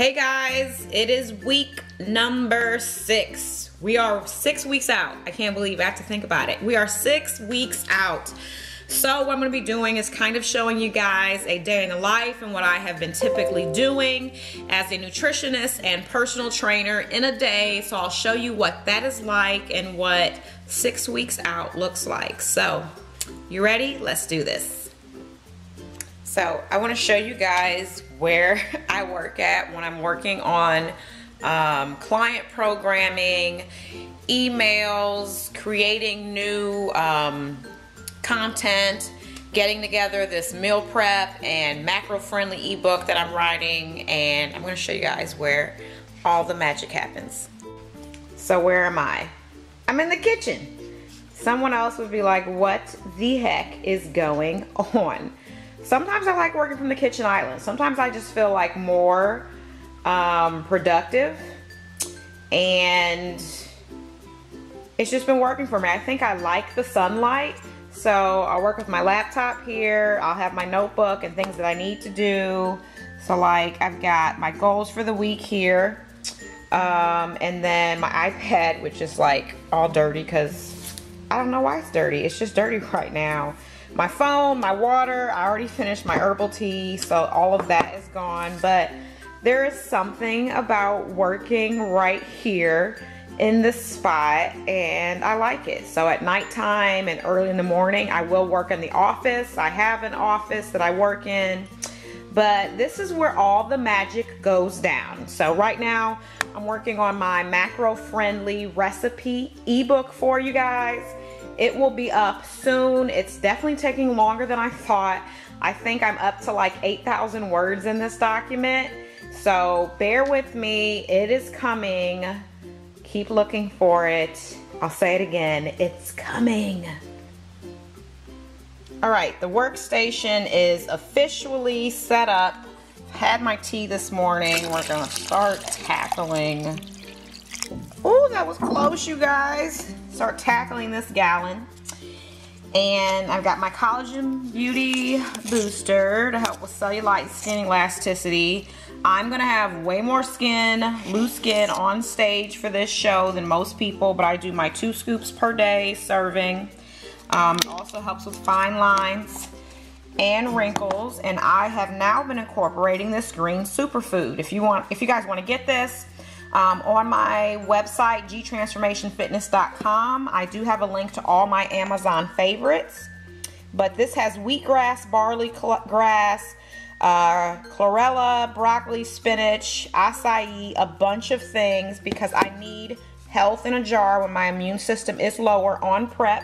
Hey guys, it is week number six. We are six weeks out. I can't believe I have to think about it. We are six weeks out. So what I'm gonna be doing is kind of showing you guys a day in the life and what I have been typically doing as a nutritionist and personal trainer in a day. So I'll show you what that is like and what six weeks out looks like. So you ready? Let's do this. So I want to show you guys where I work at when I'm working on um, client programming, emails, creating new um, content, getting together this meal prep and macro friendly ebook that I'm writing and I'm going to show you guys where all the magic happens. So where am I? I'm in the kitchen. Someone else would be like, what the heck is going on? Sometimes I like working from the kitchen island. Sometimes I just feel like more um, productive and it's just been working for me. I think I like the sunlight. So I'll work with my laptop here. I'll have my notebook and things that I need to do. So like I've got my goals for the week here. Um, and then my iPad, which is like all dirty because I don't know why it's dirty. It's just dirty right now my phone, my water. I already finished my herbal tea, so all of that is gone. But there is something about working right here in this spot and I like it. So at nighttime and early in the morning, I will work in the office. I have an office that I work in, but this is where all the magic goes down. So right now, I'm working on my macro friendly recipe ebook for you guys. It will be up soon. It's definitely taking longer than I thought. I think I'm up to like 8,000 words in this document. So bear with me. It is coming. Keep looking for it. I'll say it again. It's coming. All right, the workstation is officially set up. Had my tea this morning. We're gonna start tackling. Oh, that was close, you guys start tackling this gallon. And I've got my Collagen Beauty Booster to help with cellulite skin elasticity. I'm gonna have way more skin, loose skin on stage for this show than most people, but I do my two scoops per day serving. Um, it also helps with fine lines and wrinkles. And I have now been incorporating this green superfood. If you want, if you guys want to get this, um, on my website, gtransformationfitness.com, I do have a link to all my Amazon favorites. But this has wheatgrass, barley grass, uh, chlorella, broccoli, spinach, acai, a bunch of things because I need health in a jar when my immune system is lower on prep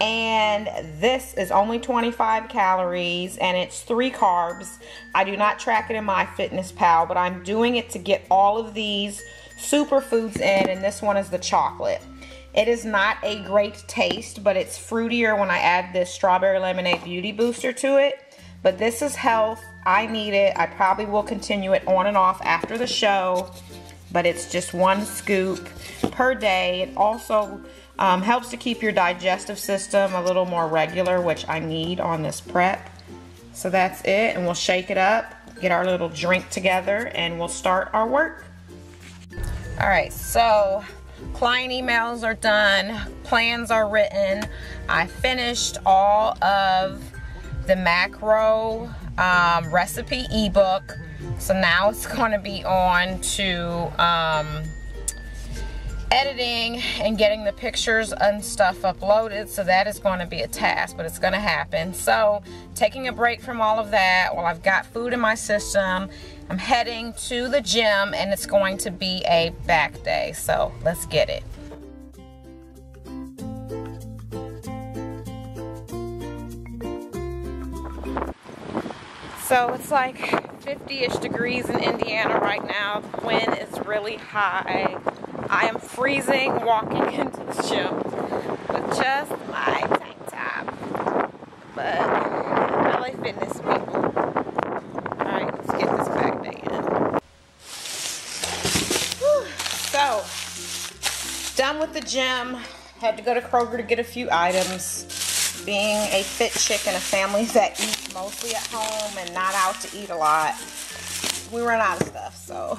and this is only 25 calories and it's three carbs. I do not track it in MyFitnessPal but I'm doing it to get all of these superfoods in, and this one is the chocolate. It is not a great taste, but it's fruitier when I add this strawberry lemonade beauty booster to it. But this is health. I need it. I probably will continue it on and off after the show, but it's just one scoop per day. It also um, helps to keep your digestive system a little more regular, which I need on this prep. So that's it, and we'll shake it up, get our little drink together, and we'll start our work. All right, so client emails are done, plans are written. I finished all of the macro um, recipe ebook. So now it's going to be on to um, editing and getting the pictures and stuff uploaded so that is going to be a task but it's going to happen so taking a break from all of that while I've got food in my system I'm heading to the gym and it's going to be a back day so let's get it So it's like 50-ish degrees in Indiana right now. The wind is really high. I am freezing walking into the gym with just my tank top. But LA Fitness people. Alright, let's get this back in. So, done with the gym. Had to go to Kroger to get a few items. Being a fit chick in a family that eats mostly at home and not out to eat a lot, we run out of stuff. So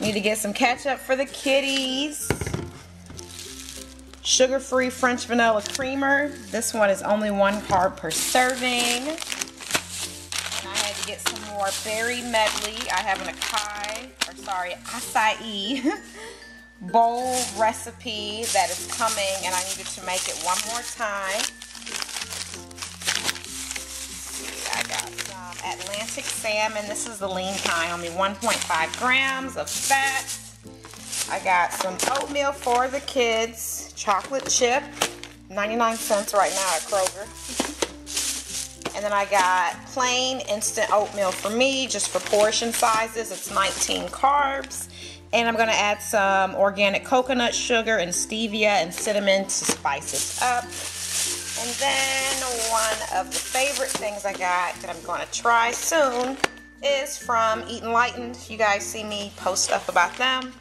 need to get some ketchup for the kitties. Sugar-free French vanilla creamer. This one is only one carb per serving. And I had to get some more berry medley. I have an acai, or sorry, acai bowl recipe that is coming and I needed to make it one more time. Atlantic salmon. This is the lean kind, only 1.5 grams of fat. I got some oatmeal for the kids, chocolate chip, 99 cents right now at Kroger. And then I got plain instant oatmeal for me, just for portion sizes. It's 19 carbs. And I'm gonna add some organic coconut sugar and stevia and cinnamon to spice this up. And then one of the favorite things I got that I'm gonna try soon is from Eat Enlightened. You guys see me post stuff about them.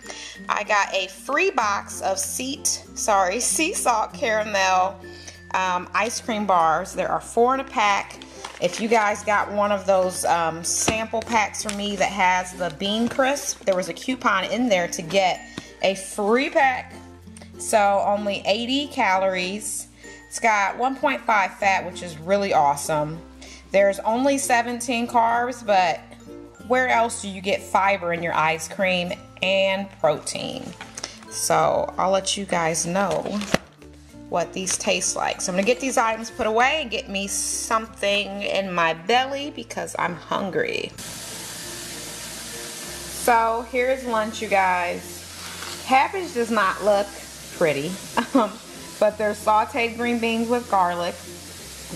I got a free box of seat, sorry, sea salt caramel um, ice cream bars. There are four in a pack. If you guys got one of those um, sample packs for me that has the bean crisp, there was a coupon in there to get a free pack. So only 80 calories. It's got 1.5 fat, which is really awesome. There's only 17 carbs, but where else do you get fiber in your ice cream and protein? So I'll let you guys know what these taste like. So I'm gonna get these items put away and get me something in my belly because I'm hungry. So here's lunch, you guys. Cabbage does not look pretty, um, but there's sauteed green beans with garlic.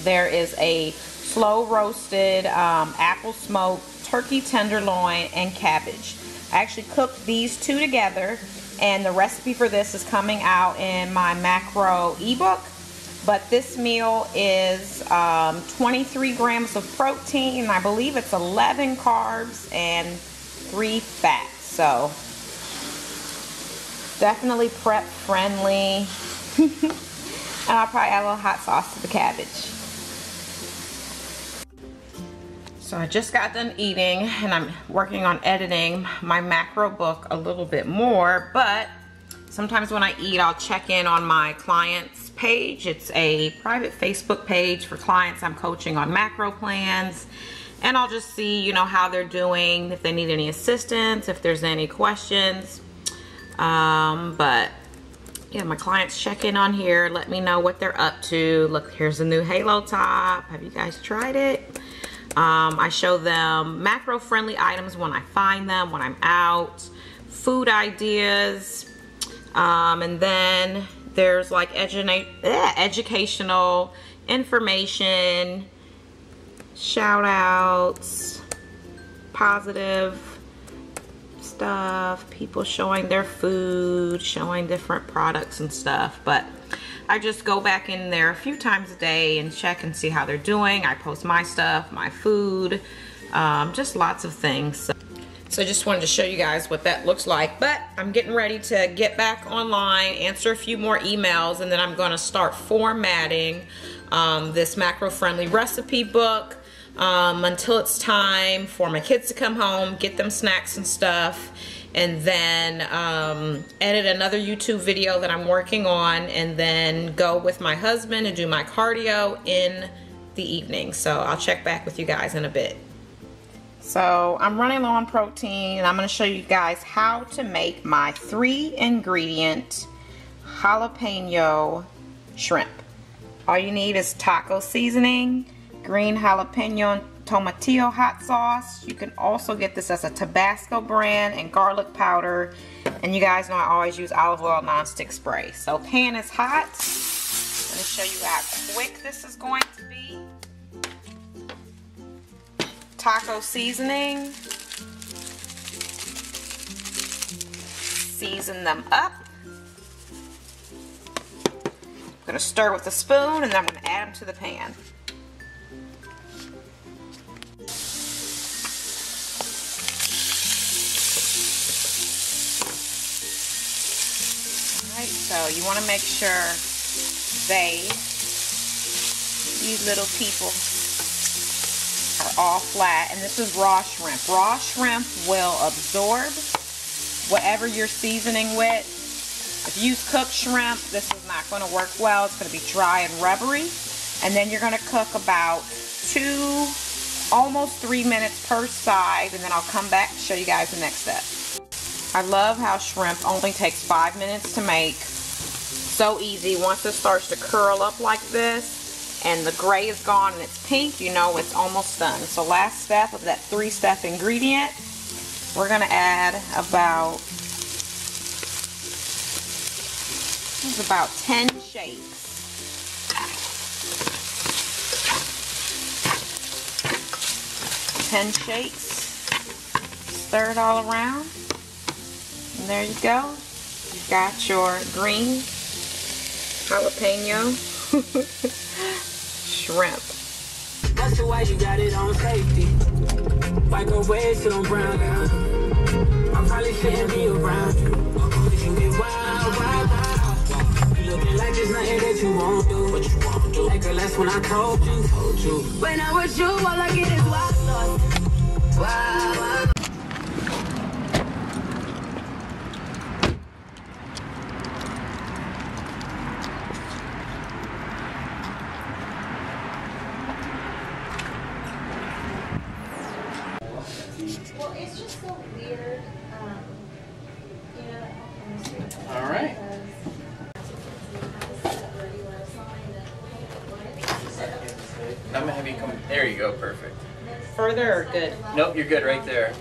There is a slow roasted um, apple smoked turkey tenderloin and cabbage. I actually cooked these two together and the recipe for this is coming out in my macro ebook but this meal is um, 23 grams of protein I believe it's 11 carbs and 3 fats so definitely prep friendly and I'll probably add a little hot sauce to the cabbage So I just got done eating and I'm working on editing my macro book a little bit more, but sometimes when I eat, I'll check in on my clients page. It's a private Facebook page for clients I'm coaching on macro plans. And I'll just see, you know, how they're doing, if they need any assistance, if there's any questions. Um, but yeah, my clients check in on here, let me know what they're up to. Look, here's a new Halo top. Have you guys tried it? Um, I show them macro friendly items when I find them, when I'm out, food ideas, um, and then there's like edu eh, educational information, shout outs, positive stuff, people showing their food, showing different products and stuff. But I just go back in there a few times a day and check and see how they're doing. I post my stuff, my food, um, just lots of things. So, so I just wanted to show you guys what that looks like. But I'm getting ready to get back online, answer a few more emails, and then I'm going to start formatting um, this macro-friendly recipe book um, until it's time for my kids to come home, get them snacks and stuff, and then um, edit another YouTube video that I'm working on and then go with my husband and do my cardio in the evening. So I'll check back with you guys in a bit. So I'm running low on protein and I'm going to show you guys how to make my three ingredient jalapeno shrimp. All you need is taco seasoning, green jalapeno tomatillo hot sauce. You can also get this as a Tabasco brand and garlic powder. And you guys know I always use olive oil nonstick spray. So pan is hot. Let me show you how quick this is going to be. Taco seasoning. Season them up. I'm going to stir with a spoon and then I'm to add them to the pan. So you want to make sure they, these little people, are all flat. And this is raw shrimp. Raw shrimp will absorb whatever you're seasoning with. If you use cooked shrimp, this is not going to work well. It's going to be dry and rubbery. And then you're going to cook about two, almost three minutes per side. And then I'll come back to show you guys the next step. I love how shrimp only takes five minutes to make. So easy. Once it starts to curl up like this and the gray is gone and it's pink, you know it's almost done. So last step of that three-step ingredient, we're to add about, about 10 shakes. Ten shakes. Stir it all around. And there you go. You've got your green jalapeno shrimp. That's the way you got it on safety. Microwave till I'm brown. I'm probably shouldn't be around you. Cause you get wild, wild, wild. You looking like there's nothing that you won't do. What you won't do. Like last when I told you, told you. When I was you, all I get is wild. Wild, wild. I'm gonna have you come. There you go. Perfect. Further or good? Nope, you're good right there.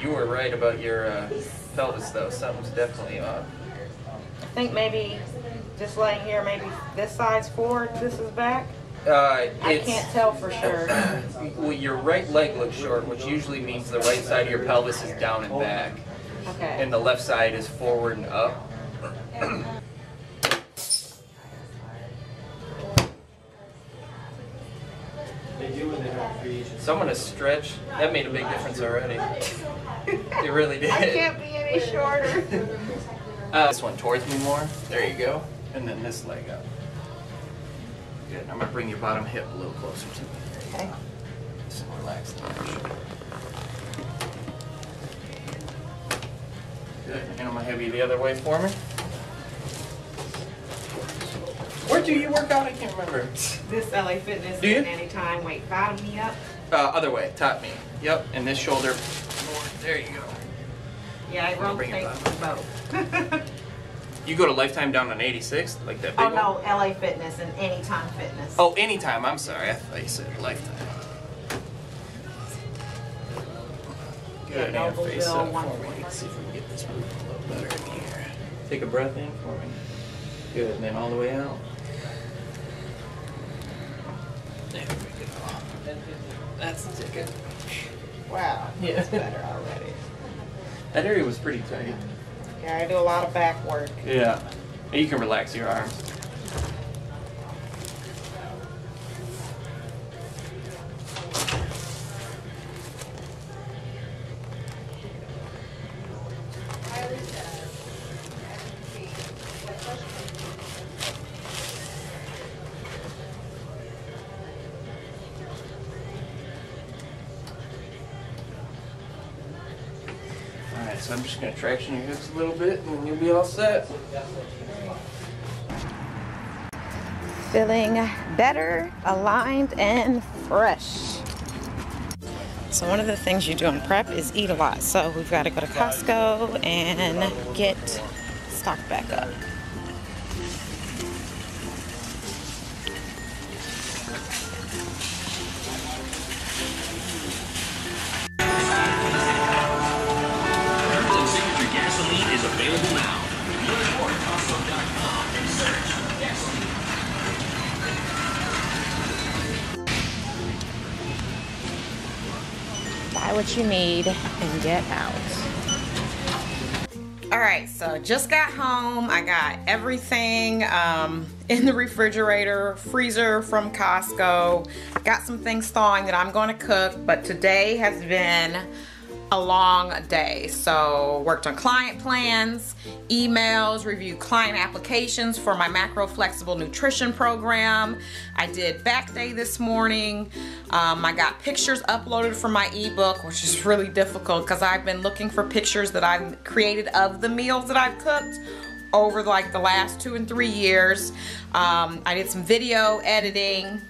You were right about your uh, pelvis though. Something's definitely off. I think maybe just laying here, maybe this side's forward, this is back. Uh, I can't tell for sure. well, your right leg looks short, which usually means the right side of your pelvis is down and back. Okay. And the left side is forward and up. Someone has stretched. That made a big difference already. it really did. I can't be any shorter. uh, this one towards me more. There you go. And then this leg up. Good. I'm gonna bring your bottom hip a little closer to me. Okay. Just relax the Good. And I'm gonna have you the other way for me. Where do you work out? I can't remember. This LA Fitness Do you? anytime. Wait, bottom me up. Uh, other way, top me. Yep, and this shoulder more. There you go. Yeah, I Bring it rotate both. You go to Lifetime down on 86, like that big oh one? no, LA Fitness and Anytime Fitness. Oh, anytime. I'm sorry. I thought you said Lifetime. Good. Yeah, and face up for me. Let's see if we can get this moving a little better in here. Take a breath in for me. Good. And then all the way out. There we go. That's the ticket. Wow, Yeah. that's better already. That area was pretty tight. Yeah, I do a lot of back work. Yeah. And you can relax your arms. Traction your hips a little bit and you'll be all set. Feeling better, aligned, and fresh. So one of the things you do in prep is eat a lot. So we've got to go to Costco and get stocked back up. What you need and get out. All right, so just got home. I got everything um, in the refrigerator, freezer from Costco. Got some things thawing that I'm going to cook, but today has been a long day. So worked on client plans, emails, reviewed client applications for my macro flexible nutrition program. I did back day this morning. Um, I got pictures uploaded for my ebook, which is really difficult because I've been looking for pictures that I've created of the meals that I've cooked over like the last two and three years. Um, I did some video editing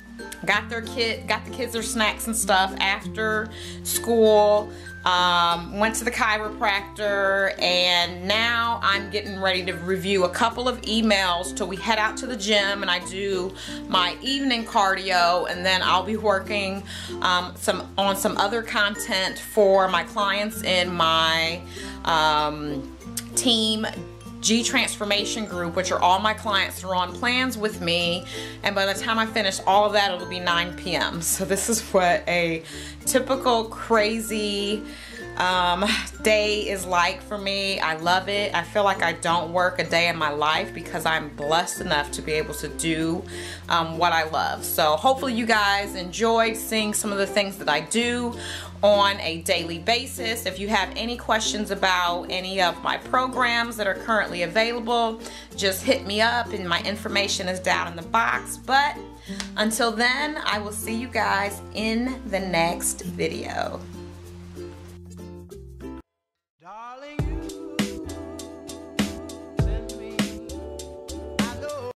got their kid got the kids their snacks and stuff after school um, went to the chiropractor and now I'm getting ready to review a couple of emails till we head out to the gym and I do my evening cardio and then I'll be working um, some on some other content for my clients in my um, team G Transformation Group, which are all my clients are on plans with me. And by the time I finish all of that, it'll be 9 p.m. So this is what a typical crazy um, day is like for me. I love it. I feel like I don't work a day in my life because I'm blessed enough to be able to do um, what I love. So hopefully you guys enjoyed seeing some of the things that I do on a daily basis. If you have any questions about any of my programs that are currently available, just hit me up and my information is down in the box. But until then, I will see you guys in the next video.